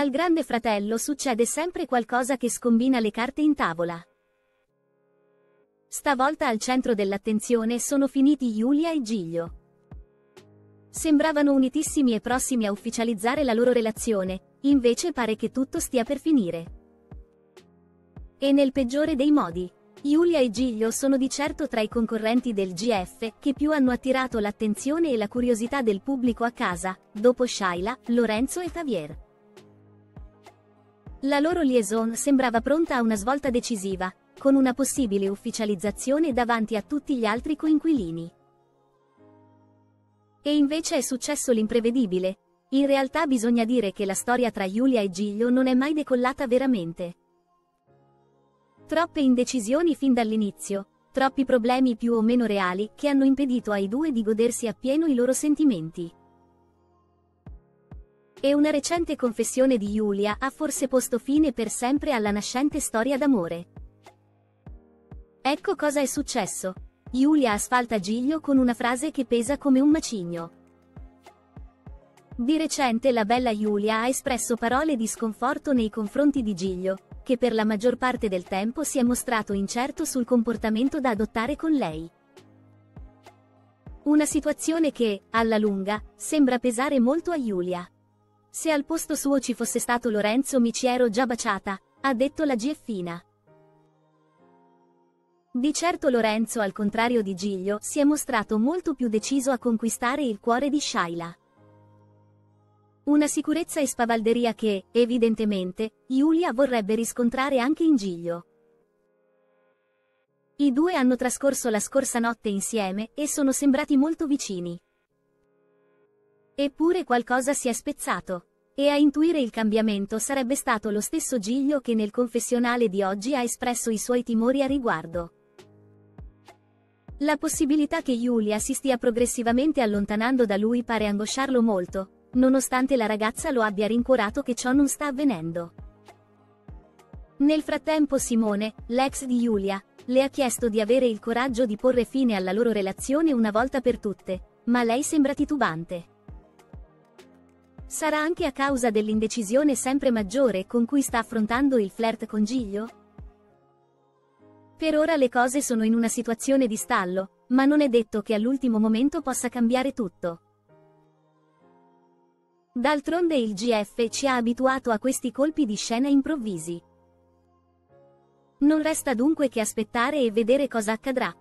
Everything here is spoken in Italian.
Al grande fratello succede sempre qualcosa che scombina le carte in tavola. Stavolta al centro dell'attenzione sono finiti Giulia e Giglio. Sembravano unitissimi e prossimi a ufficializzare la loro relazione, invece pare che tutto stia per finire. E nel peggiore dei modi. Giulia e Giglio sono di certo tra i concorrenti del GF che più hanno attirato l'attenzione e la curiosità del pubblico a casa, dopo Shaila, Lorenzo e Javier. La loro liaison sembrava pronta a una svolta decisiva, con una possibile ufficializzazione davanti a tutti gli altri coinquilini. E invece è successo l'imprevedibile. In realtà bisogna dire che la storia tra Giulia e Giglio non è mai decollata veramente. Troppe indecisioni fin dall'inizio, troppi problemi più o meno reali che hanno impedito ai due di godersi appieno i loro sentimenti. E una recente confessione di Giulia ha forse posto fine per sempre alla nascente storia d'amore. Ecco cosa è successo. Giulia asfalta Giglio con una frase che pesa come un macigno. Di recente la bella Giulia ha espresso parole di sconforto nei confronti di Giglio, che per la maggior parte del tempo si è mostrato incerto sul comportamento da adottare con lei. Una situazione che, alla lunga, sembra pesare molto a Giulia. Se al posto suo ci fosse stato Lorenzo mi ci ero già baciata, ha detto la Gieffina. Di certo Lorenzo al contrario di Giglio si è mostrato molto più deciso a conquistare il cuore di Shaila. Una sicurezza e spavalderia che, evidentemente, Giulia vorrebbe riscontrare anche in Giglio. I due hanno trascorso la scorsa notte insieme e sono sembrati molto vicini. Eppure qualcosa si è spezzato. E a intuire il cambiamento sarebbe stato lo stesso Giglio che nel confessionale di oggi ha espresso i suoi timori a riguardo. La possibilità che Giulia si stia progressivamente allontanando da lui pare angosciarlo molto, nonostante la ragazza lo abbia rincuorato che ciò non sta avvenendo. Nel frattempo Simone, l'ex di Giulia, le ha chiesto di avere il coraggio di porre fine alla loro relazione una volta per tutte, ma lei sembra titubante. Sarà anche a causa dell'indecisione sempre maggiore con cui sta affrontando il flirt con Giglio? Per ora le cose sono in una situazione di stallo, ma non è detto che all'ultimo momento possa cambiare tutto. D'altronde il GF ci ha abituato a questi colpi di scena improvvisi. Non resta dunque che aspettare e vedere cosa accadrà.